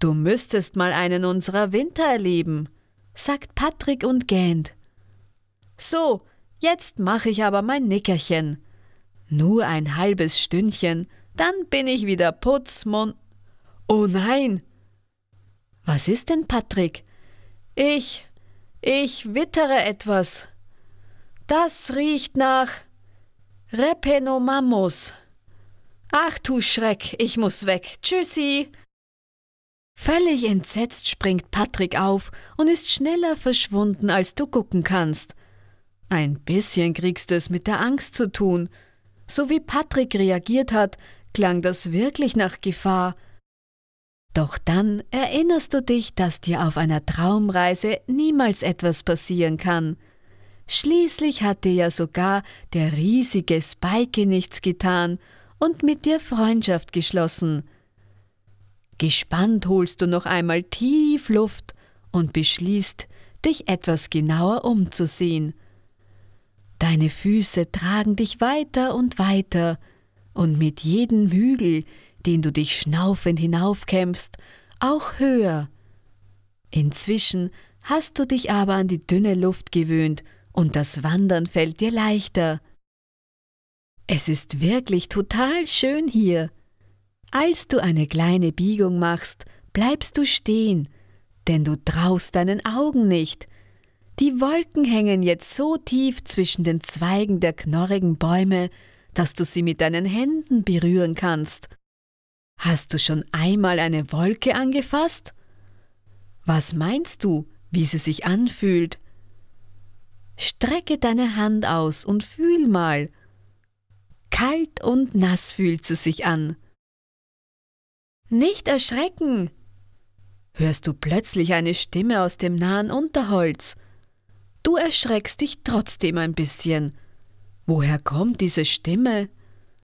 Du müsstest mal einen unserer Winter erleben, sagt Patrick und gähnt. So, jetzt mache ich aber mein Nickerchen. Nur ein halbes Stündchen, dann bin ich wieder putzmund. Oh nein! Was ist denn, Patrick? Ich, ich wittere etwas. Das riecht nach Repenomamus. Ach du Schreck, ich muss weg. Tschüssi. Völlig entsetzt springt Patrick auf und ist schneller verschwunden, als du gucken kannst. Ein bisschen kriegst du es mit der Angst zu tun. So wie Patrick reagiert hat, klang das wirklich nach Gefahr. Doch dann erinnerst du dich, dass dir auf einer Traumreise niemals etwas passieren kann. Schließlich hat dir ja sogar der riesige Spike nichts getan und mit dir Freundschaft geschlossen. Gespannt holst du noch einmal tief Luft und beschließt, dich etwas genauer umzusehen. Deine Füße tragen dich weiter und weiter, und mit jedem Hügel, den du dich schnaufend hinaufkämpfst, auch höher. Inzwischen hast du dich aber an die dünne Luft gewöhnt und das Wandern fällt dir leichter. Es ist wirklich total schön hier. Als du eine kleine Biegung machst, bleibst du stehen, denn du traust deinen Augen nicht. Die Wolken hängen jetzt so tief zwischen den Zweigen der knorrigen Bäume, dass du sie mit deinen Händen berühren kannst. Hast du schon einmal eine Wolke angefasst? Was meinst du, wie sie sich anfühlt? Strecke deine Hand aus und fühl mal, Kalt und nass fühlt sie sich an. Nicht erschrecken! Hörst du plötzlich eine Stimme aus dem nahen Unterholz. Du erschreckst dich trotzdem ein bisschen. Woher kommt diese Stimme?